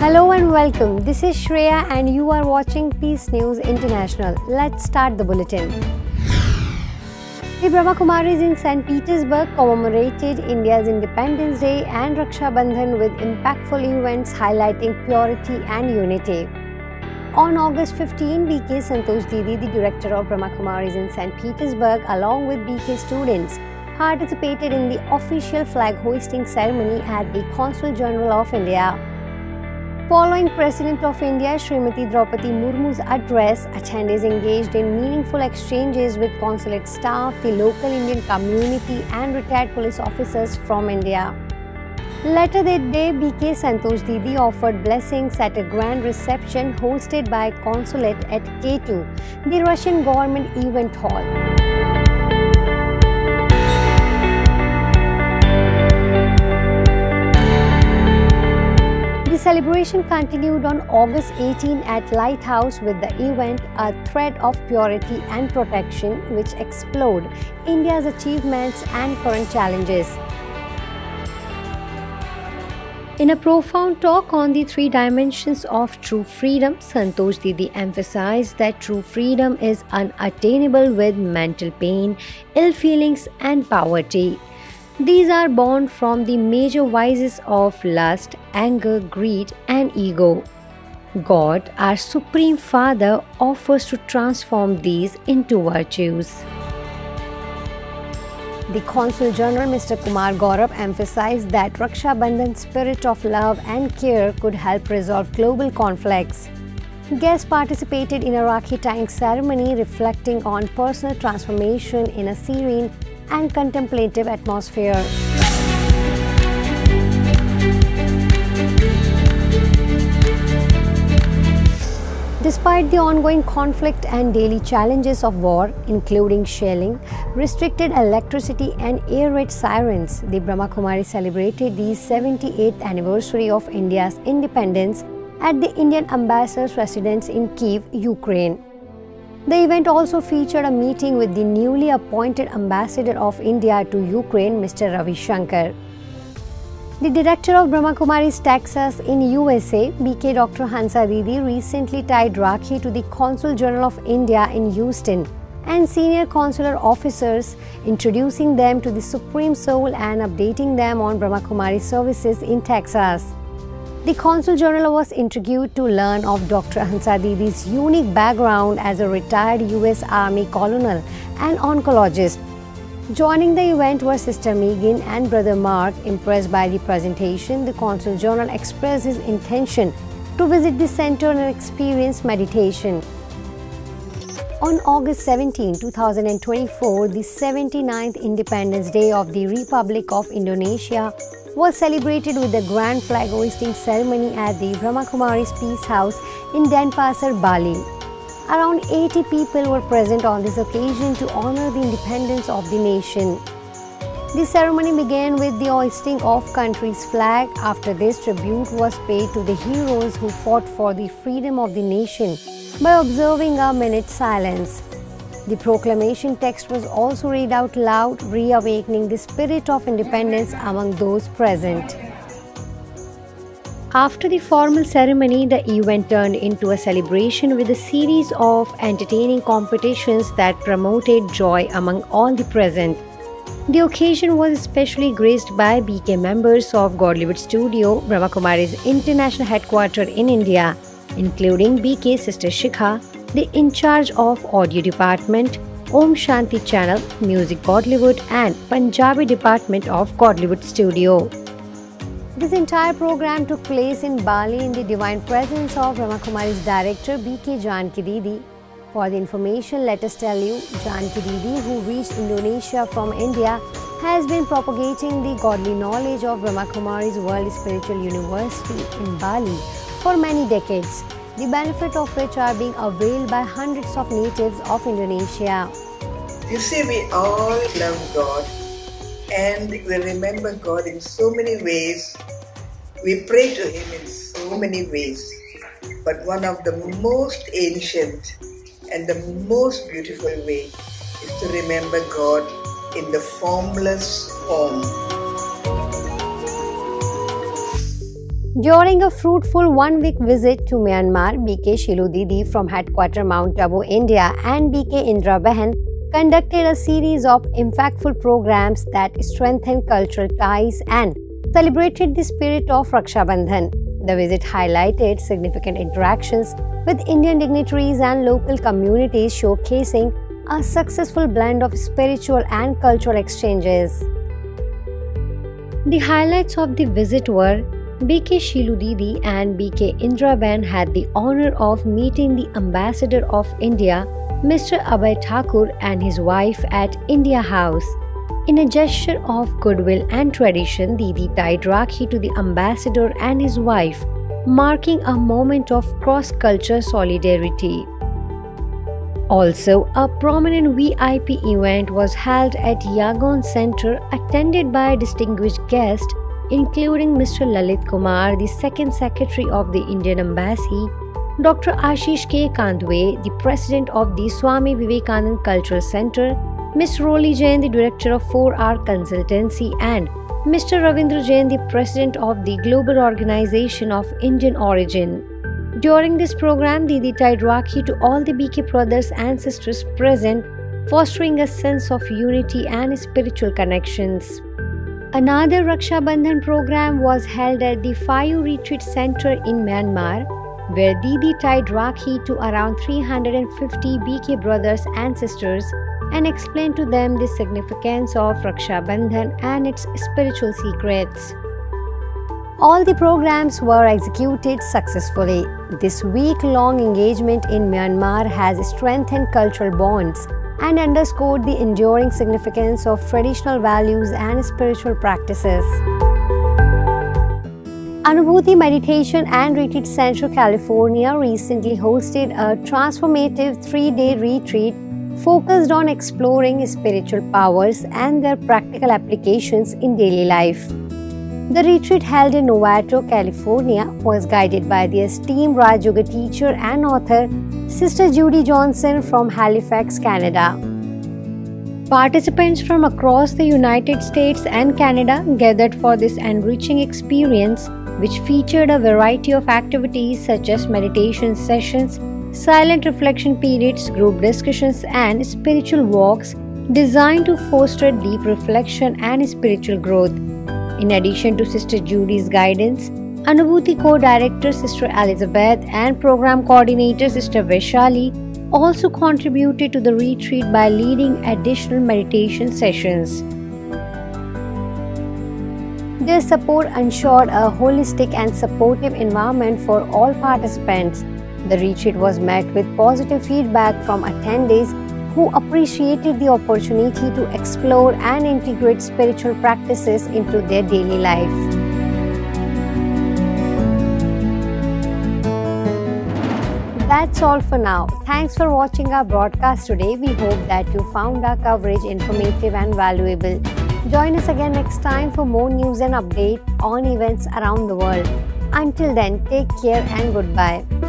Hello and welcome. This is Shreya and you are watching Peace News International. Let's start the bulletin. The Brahma Kumaris in St. Petersburg commemorated India's Independence Day and Raksha Bandhan with impactful events highlighting purity and unity. On August 15, BK Santosh Didi, the director of Brahma Kumaris in St. Petersburg, along with BK students, participated in the official flag hoisting ceremony at the Consul General of India. Following President of India Srimati Draupadi Murmu's address, attendees engaged in meaningful exchanges with consulate staff, the local Indian community, and retired police officers from India. Later that day, BK Santosh Didi offered blessings at a grand reception hosted by consulate at K2, the Russian government event hall. Celebration continued on August 18 at Lighthouse with the event A Thread of Purity and Protection, which explored India's achievements and current challenges. In a profound talk on the three dimensions of true freedom, Santosh Didi emphasized that true freedom is unattainable with mental pain, ill feelings, and poverty. These are born from the major vices of lust, anger, greed, and ego. God, our Supreme Father, offers to transform these into virtues. The Consul General Mr. Kumar Gaurav emphasized that Raksha Bandhan's spirit of love and care could help resolve global conflicts. Guests participated in a Rakhi tying ceremony reflecting on personal transformation in a serene and contemplative atmosphere. Despite the ongoing conflict and daily challenges of war, including shelling, restricted electricity, and air raid sirens, the Brahma Kumari celebrated the 78th anniversary of India's independence at the Indian ambassador's residence in Kiev, Ukraine. The event also featured a meeting with the newly appointed ambassador of India to Ukraine, Mr. Ravi Shankar. The director of Brahma Kumaris Texas in USA, BK Dr. Hansa Didi, recently tied Rakhi to the Consul General of India in Houston and senior consular officers, introducing them to the Supreme Soul and updating them on Brahma Kumari services in Texas. The Consul General was intrigued to learn of Dr. Hansa Didi's unique background as a retired US Army colonel and oncologist Joining the event were Sister Megan and Brother Mark. Impressed by the presentation, the Consul General expressed his intention to visit the center and experience meditation. On August 17, 2024, the 79th Independence Day of the Republic of Indonesia was celebrated with a grand flag hoisting ceremony at the Brahmakumaris Peace House in Denpasar, Bali. Around 80 people were present on this occasion to honor the independence of the nation. The ceremony began with the hoisting of country's flag. After this, tribute was paid to the heroes who fought for the freedom of the nation by observing a minute silence. The proclamation text was also read out loud, reawakening the spirit of independence among those present. After the formal ceremony, the event turned into a celebration with a series of entertaining competitions that promoted joy among all the present. The occasion was especially graced by BK members of Godlywood Studio, Brahmakumari's international headquarters in India, including BK Sister Shikha, the in charge of audio department, Om Shanti Channel, Music Godlywood, and Punjabi department of Godlywood Studio. This entire program took place in Bali in the divine presence of Brahmakumari's director BK Janki Didi. For the information, let us tell you, Janki Didi, who reached Indonesia from India, has been propagating the godly knowledge of Brahmakumari's World Spiritual University in Bali for many decades, the benefit of which are being availed by hundreds of natives of Indonesia. You see, we all love God and we remember God in so many ways. We pray to Him in so many ways. But one of the most ancient and the most beautiful way is to remember God in the formless form. During a fruitful one week visit to Myanmar, BK Shilu Didi from headquarter Mount Abu, India, and BK Indra Behan conducted a series of impactful programs that strengthened cultural ties and celebrated the spirit of Raksha Bandhan. The visit highlighted significant interactions with Indian dignitaries and local communities, showcasing a successful blend of spiritual and cultural exchanges. The highlights of the visit were BK Shilu Didi and BK Indra Ben had the honor of meeting the Ambassador of India, Mr. Abhay Thakur, and his wife at India House. In a gesture of goodwill and tradition, Didi tied Rakhi to the ambassador and his wife, marking a moment of cross culture solidarity. Also, a prominent VIP event was held at Yangon Center, attended by a distinguished guests including Mr. Lalit Kumar, the second secretary of the Indian Embassy, Dr. Ashish K. Kandwe, the president of the Swami Vivekanand Cultural Center, Ms. Roli Jain, the director of 4R Consultancy, and Mr. Ravindra Jain, the president of the Global Organization of Indian Origin. During this program, Didi tied Rakhi to all the BK brothers and sisters present, fostering a sense of unity and spiritual connections. Another Raksha Bandhan program was held at the Fayu Retreat Center in Myanmar, where Didi tied Rakhi to around 350 BK brothers and sisters and explained to them the significance of Raksha Bandhan and its spiritual secrets. All the programs were executed successfully. This week long engagement in Myanmar has strengthened cultural bonds and underscored the enduring significance of traditional values and spiritual practices. Anubhuti Meditation and Retreat Center, California recently hosted a transformative three day retreat focused on exploring spiritual powers and their practical applications in daily life. The retreat held in Novato, California was guided by the esteemed Raj Yoga teacher and author Sister Judy Johnson from Halifax, Canada. Participants from across the United States and Canada gathered for this enriching experience, which featured a variety of activities such as meditation sessions, silent reflection periods, group discussions, and spiritual walks designed to foster deep reflection and spiritual growth. In addition to Sister Judy's guidance, Anubhuti co-director Sister Elizabeth and program coordinator Sister Vaishali also contributed to the retreat by leading additional meditation sessions. Their support ensured a holistic and supportive environment for all participants. The retreat was met with positive feedback from attendees who appreciated the opportunity to explore and integrate spiritual practices into their daily life. That's all for now. Thanks for watching our broadcast today. We hope that you found our coverage informative and valuable. Join us again next time for more news and update on events around the world. Until then, take care and goodbye.